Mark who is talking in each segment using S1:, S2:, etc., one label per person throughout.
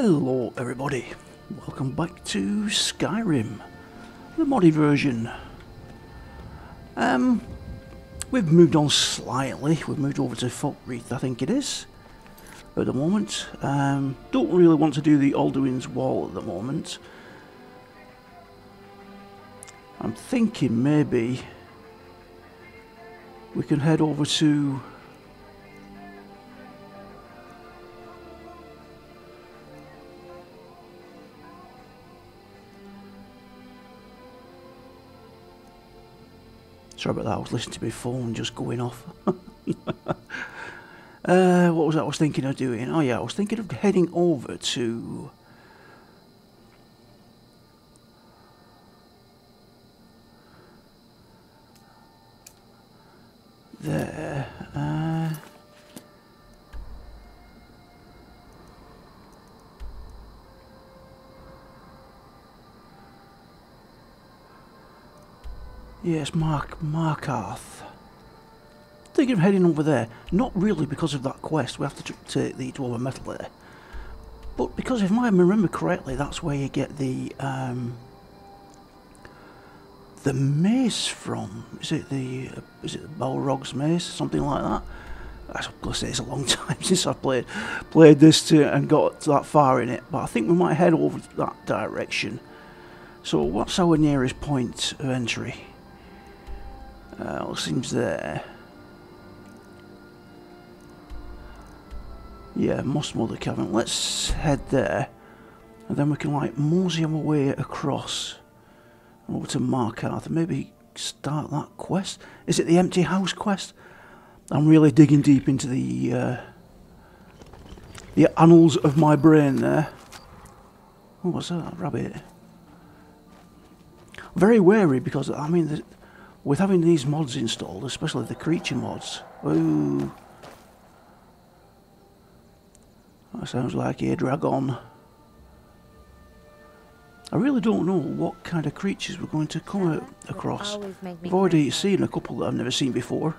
S1: Hello everybody, welcome back to Skyrim, the modded version. Um, we've moved on slightly, we've moved over to Falkreath I think it is, at the moment. Um, don't really want to do the Alduin's Wall at the moment. I'm thinking maybe we can head over to Sorry about that, I was listening to my phone just going off. uh, what was I was thinking of doing? Oh yeah, I was thinking of heading over to... Mark Markarth. Thinking of heading over there. Not really because of that quest. We have to take the Dwarven Metal there. But because if I remember correctly, that's where you get the um, the mace from. Is it the uh, is it the Balrog's mace? Something like that. I say it's a long time since I played played this to, and got that far in it. But I think we might head over that direction. So what's our nearest point of entry? Uh, what seems there? Yeah, Moss Mother Cavern. Let's head there. And then we can like mosey our way across over to Markarth maybe start that quest. Is it the empty house quest? I'm really digging deep into the uh, the annals of my brain there. Oh, what's that? Rabbit. Very wary because I mean the, with having these mods installed, especially the creature mods. Ooh. That sounds like a dragon. I really don't know what kind of creatures we're going to come across. I've already seen a couple that I've never seen before.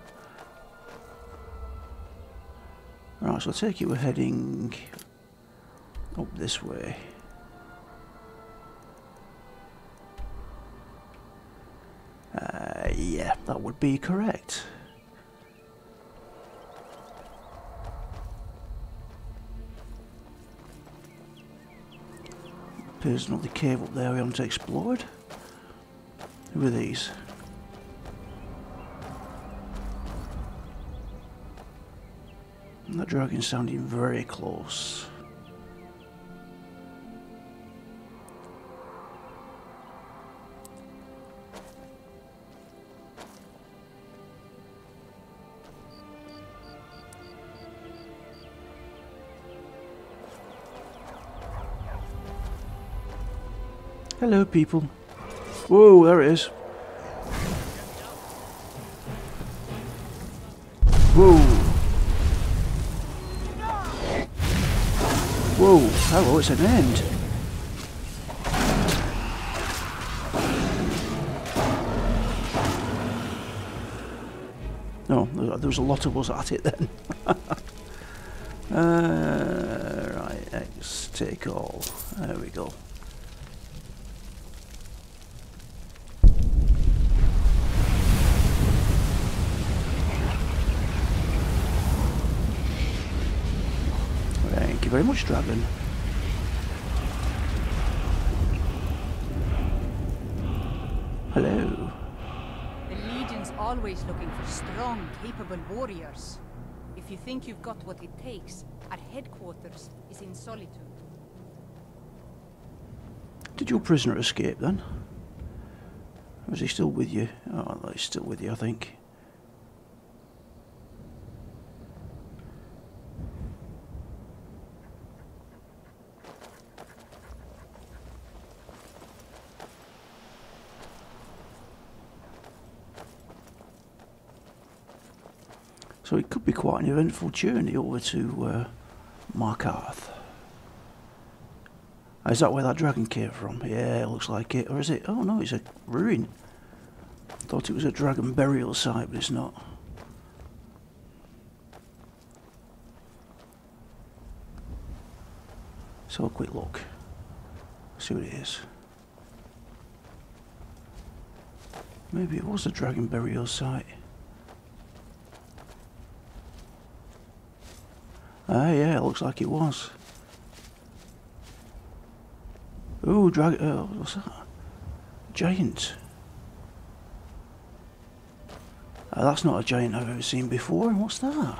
S1: Right, so I take it we're heading up this way. Yeah, that would be correct. There's another cave up there we haven't explored. Who are these? That dragon sounding very close. Hello, people. Whoa, there it is. Whoa. Whoa, hello, it's an end. No, there was a lot of us at it then. uh, right, X take all. There we go. You very much, Dragon. Hello.
S2: The Legion's always looking for strong, capable warriors. If you think you've got what it takes, our headquarters is in Solitude.
S1: Did your prisoner escape then? Or is he still with you? Oh, he's still with you, I think. It could be quite an eventful journey over to uh, Markarth. Is that where that dragon came from? Yeah, it looks like it. Or is it? Oh no, it's a ruin. Thought it was a dragon burial site, but it's not. have a quick look. See what it is. Maybe it was a dragon burial site. Ah, yeah, it looks like it was. Ooh, dragon. Uh, what's that? Giant. Uh, that's not a giant I've ever seen before. What's that?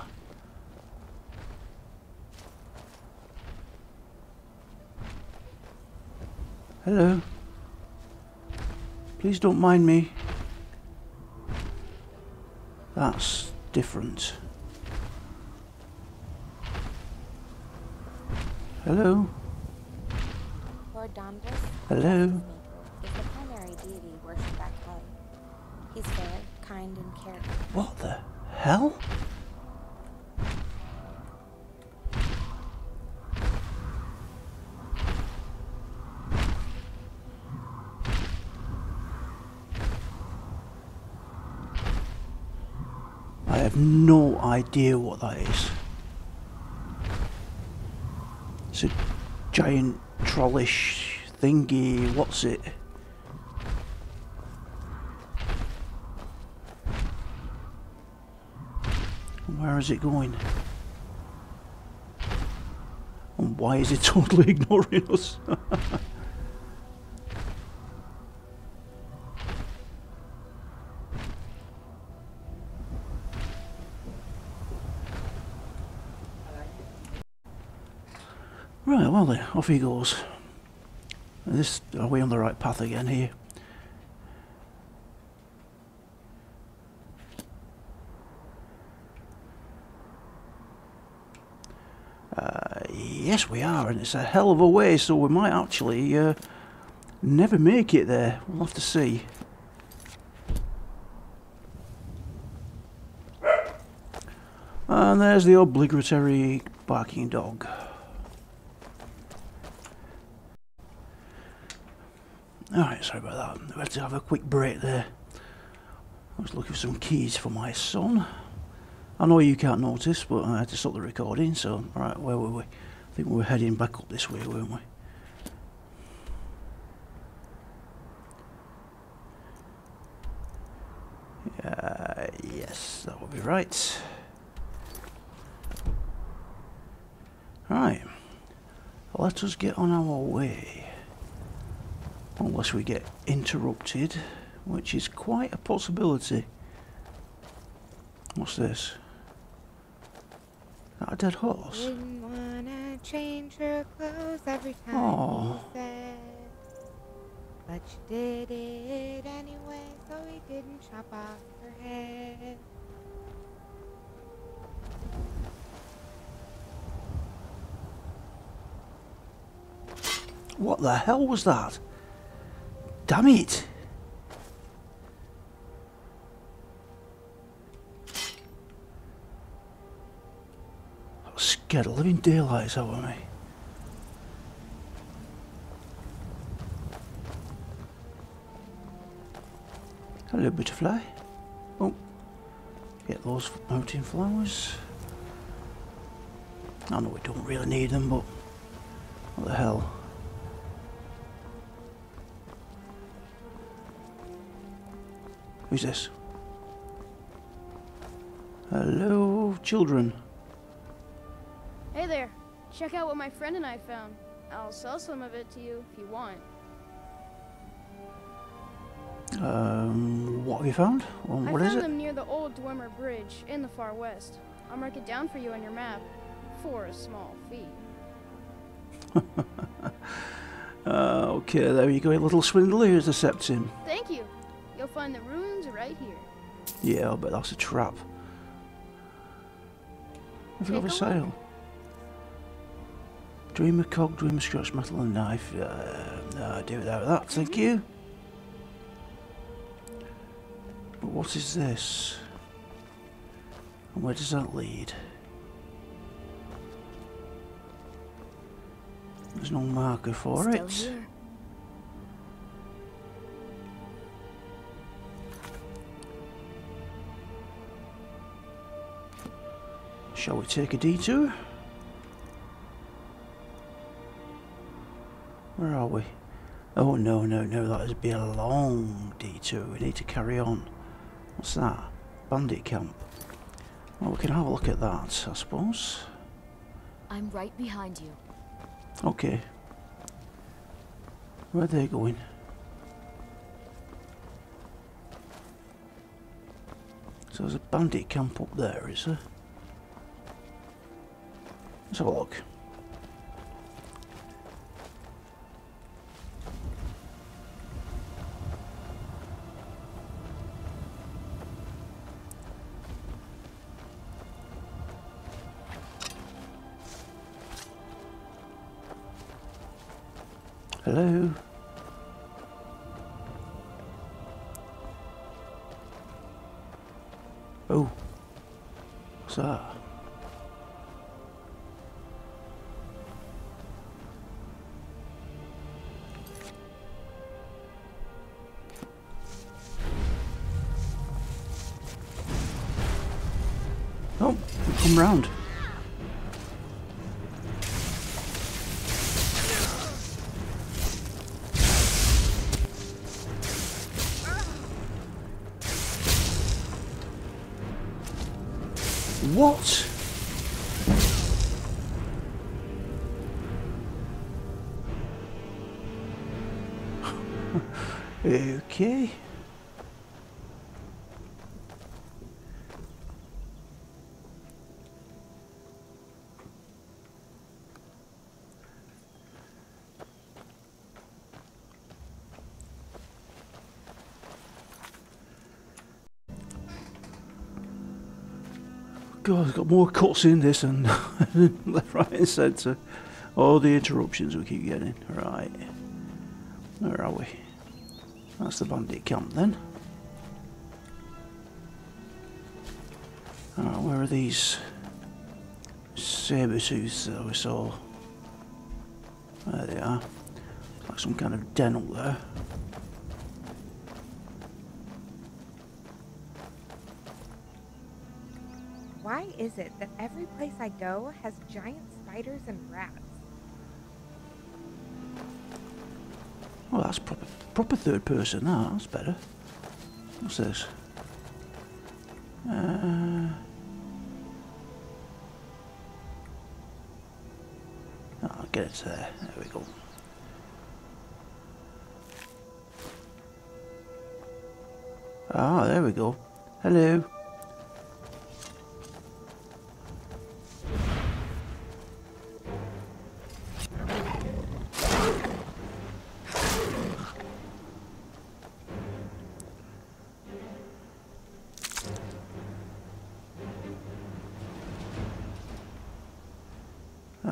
S1: Hello. Please don't mind me. That's different. Hello.
S3: Lord Domdus
S1: Hello.
S3: is the primary deity worshipped home. He's fair, kind, and caring.
S1: What the hell? I have no idea what that is. It's a giant trollish thingy. What's it? Where is it going? And why is it totally ignoring us? well then, off he goes. This are we on the right path again here? Uh, yes, we are, and it's a hell of a way, so we might actually uh, never make it there. We'll have to see. And there's the obligatory barking dog. Alright, sorry about that. We had to have a quick break there. I was looking for some keys for my son. I know you can't notice, but I had to stop the recording, so, alright, where were we? I think we were heading back up this way, weren't we? Uh, yes, that would be right. Right, let us get on our way. Unless we get interrupted, which is quite a possibility. What's this? That a dead horse?
S3: Didn't wanna change her clothes every time
S1: Aw.
S3: he said. But she did it anyway, so he didn't chop off her head.
S1: What the hell was that? Damn it! That scared the living daylights out of me. Hello, butterfly. Oh, get those mountain flowers. I know we don't really need them, but what the hell? Who's this? Hello, children.
S4: Hey there. Check out what my friend and I found. I'll sell some of it to you if you want.
S1: Um, what have you found? Well,
S4: I
S1: what
S4: found
S1: is it?
S4: them near the old Dwemer Bridge in the far west. I'll mark it down for you on your map for a small fee.
S1: Uh, okay, there you go, you little swindler. Accept him.
S4: Thank you.
S1: Yeah, I bet that's a trap. Have you got a sale? Dwemer cog, Dwemer scratch metal and knife. Uh, no, I do without that, thank you. But what is this? And where does that lead? There's no marker for
S3: Still
S1: it.
S3: here.
S1: Shall we take a detour? Where are we? Oh no, no, no, that would be a long detour. We need to carry on. What's that? Bandit camp. Well, we can have a look at that, I suppose.
S5: I'm right behind you.
S1: Okay. Where are they going? So there's a bandit camp up there, is there? Let's have a look. Hello? Oh. What's that? Round. What? okay. Got more cuts in this and left, right, and centre. All the interruptions we keep getting. Right. Where are we? That's the bandit camp then. Ah, where are these saber tooths that we saw? There they are. Like some kind of den up there.
S3: Is it that every place I go has giant spiders and rats?
S1: Oh, that's proper, proper third person. That, that's better. What's this? Uh, I'll get it there. There we go. Ah, there we go. Hello.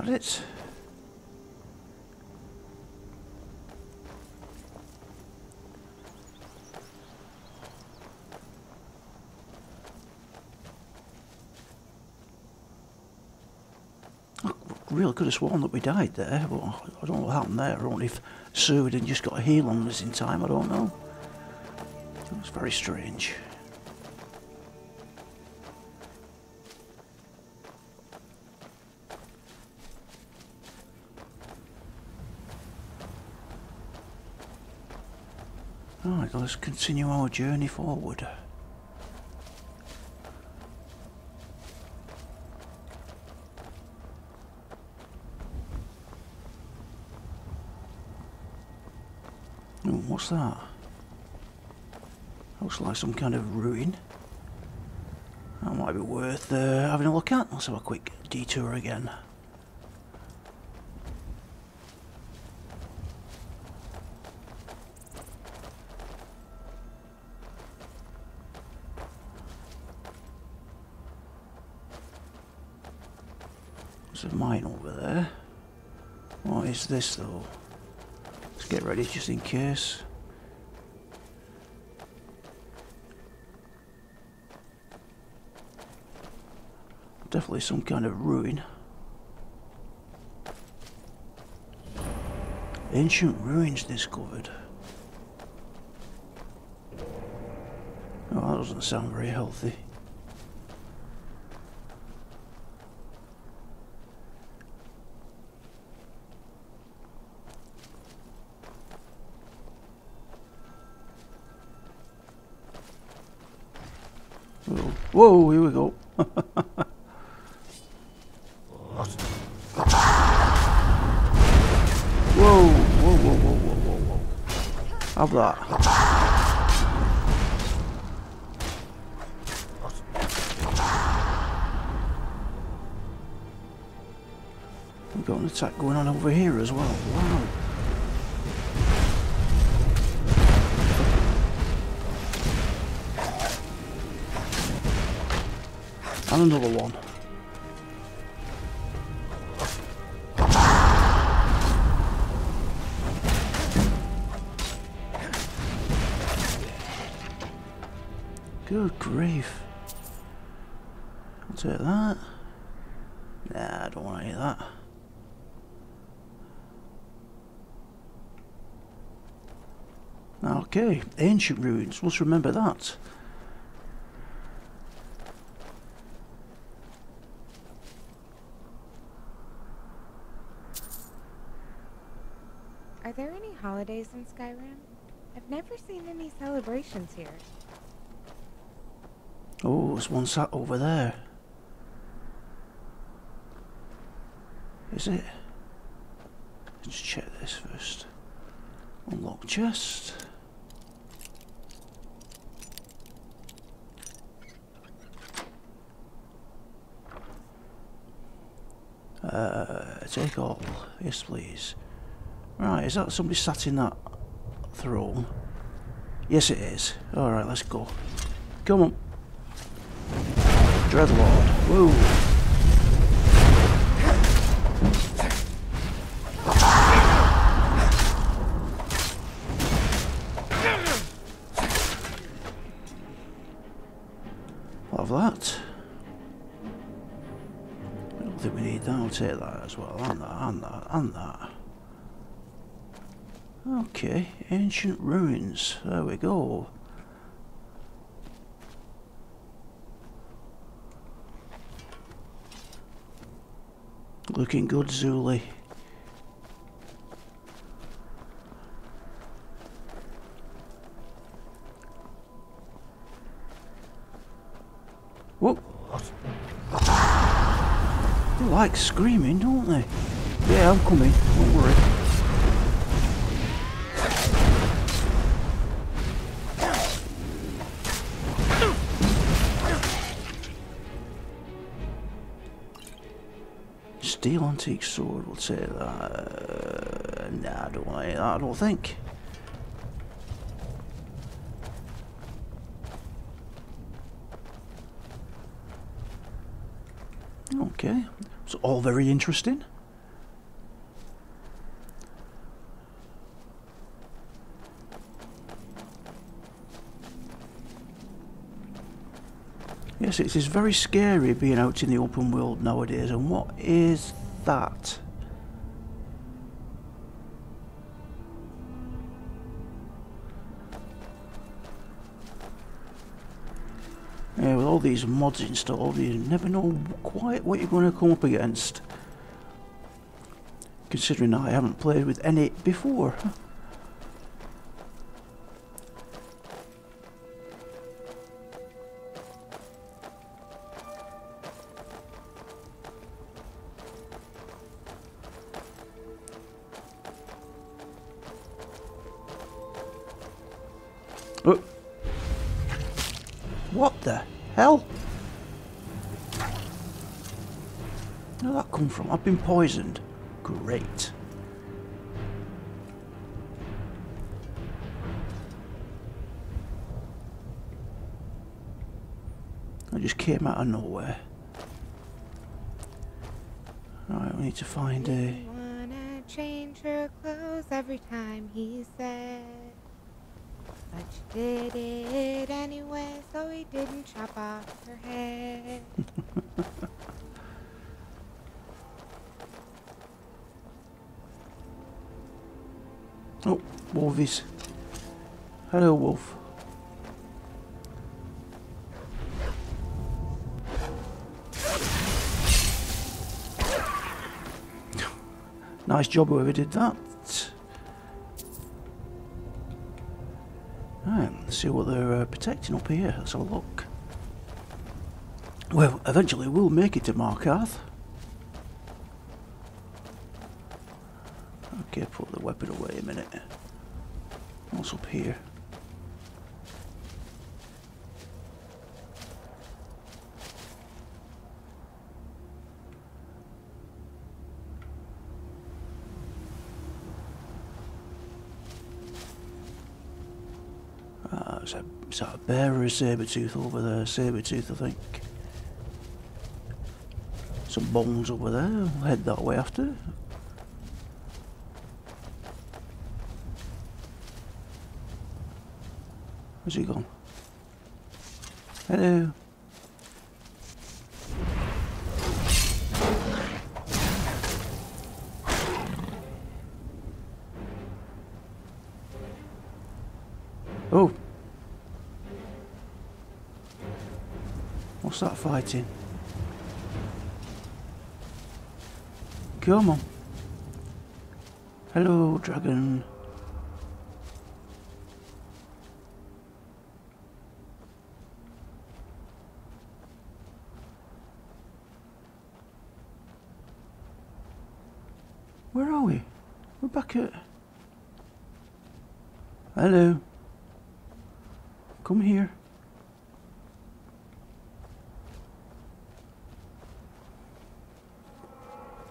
S1: That it. I really could have sworn that we died there, but I don't know what happened there. Or if Sue had just got a heal on us in time, I don't know. It was very strange. Right, let's continue our journey forward. Oh, what's that? Looks like some kind of ruin. That might be worth uh, having a look at. Let's have a quick detour again. There's a mine over there. What is this though? Let's get ready just in case. Definitely some kind of ruin. Ancient ruins discovered. Oh, that doesn't sound very healthy. Whoa, here we go. whoa, whoa, whoa, whoa, whoa, whoa, whoa. Have that. We've got an attack going on over here as well. Wow. And another one. Good grief. I'll take that. Nah, I don't want to of that. Okay, ancient ruins. Let's remember that.
S3: Are there any holidays in Skyrim? I've never seen any celebrations here.
S1: Oh, there's one sat over there. Is it? Let's check this first. Unlock chest. Uh, take all. Yes, please. Right, is that somebody sat in that throne? Yes, it is. Alright, let's go. Come on. Dreadlord. Whoa. Love that. I don't think we need that. I'll take that as well. And that, and that, and that. Okay, ancient ruins. There we go. Looking good, Zuli. Whoop. They like screaming, don't they? Yeah, I'm coming. Don't worry. Steel antique sword, we'll say that. Uh, nah, I don't want that, I don't think. Okay, it's all very interesting. Yes, it is very scary being out in the open world nowadays. And what is that? Yeah, with all these mods installed, you never know quite what you're going to come up against. Considering I haven't played with any before. I've been poisoned. Great. I just came out of nowhere. Alright, we need to find a...
S3: Wanna change her clothes every time he said. But she did it anyway, so he didn't chop off her head.
S1: wolfies. Hello, wolf. nice job whoever did that. Right, let's see what they're uh, protecting up here. Let's have a look. Well, eventually we'll make it to Markarth. Okay, put the weapon away a minute. What's up here? Uh, is, that, a bear or a saber tooth over there? Saber tooth, I think. Some bones over there. We'll head that way after. Where's he gone? Hello. Oh. What's that fighting? Come on. Hello, dragon. Where are we? Hello. Come here.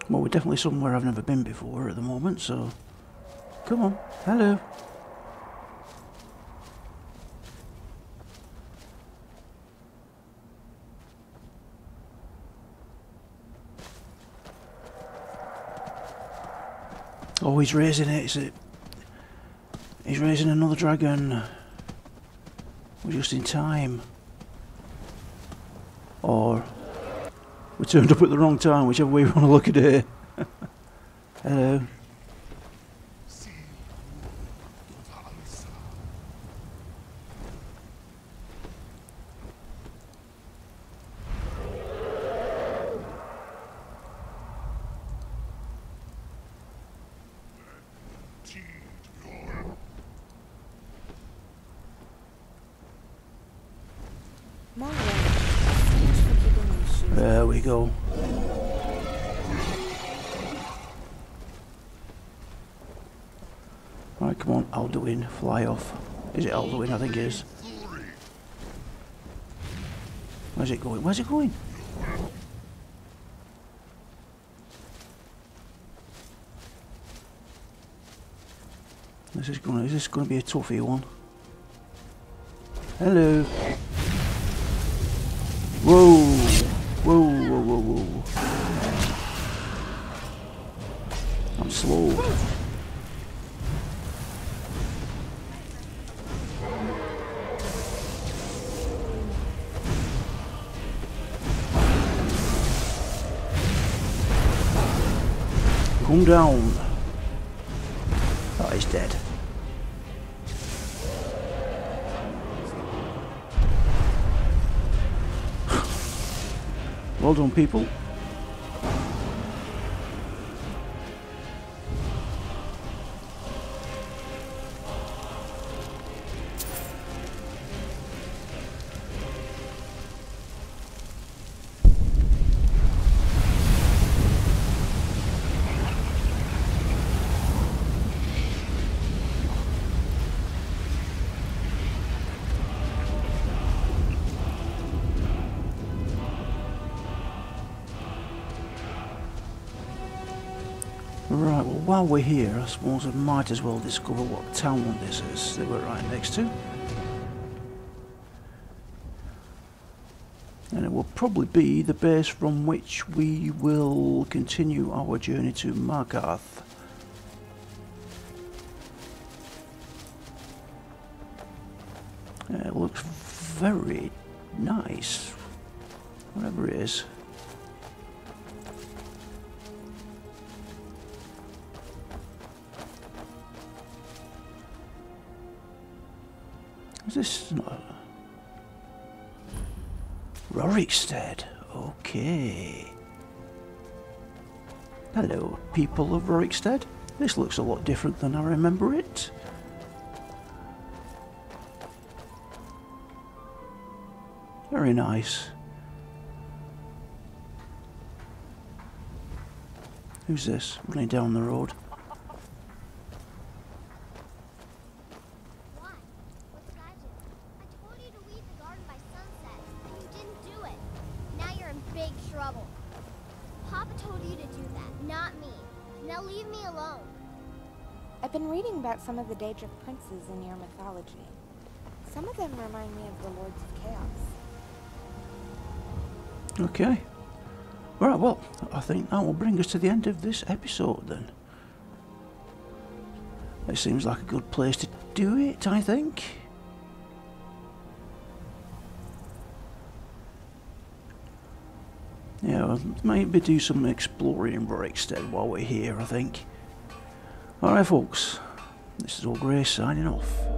S1: Well, we're definitely somewhere I've never been before at the moment, so... Come on. Hello. Oh, he's raising it. He's raising another dragon. We're just in time. Or we turned up at the wrong time, whichever way we want to look at it. Hello.
S3: More room. Thanks for keeping my shoes.
S1: There we go. Right, come on, Alduin, fly off. Is it Alduin? I think it is. Where's it going? Where's it going? This is gonna is this gonna be a toughy one? Hello. Whoa! Down. Oh, he's dead. Well done, people. While we're here, I suppose we might as well discover what town this is that we're right next to. And it will probably be the base from which we will continue our journey to Markarth. Uh, It looks very nice, whatever it is. this? Not... Rorikstead. Okay. Hello, people of Rorikstead. This looks a lot different than I remember it. Very nice. Who's this running down the road?
S3: I've been reading about some of the Daedric princes in your mythology. Some of them remind me of the Lords of Chaos.
S1: Okay. Right, well, I think that will bring us to the end of this episode then. It seems like a good place to do it, I think. Yeah, well, maybe do some exploring in Breakstead while we're here, I think. Alright, folks. This is Olgrey signing off.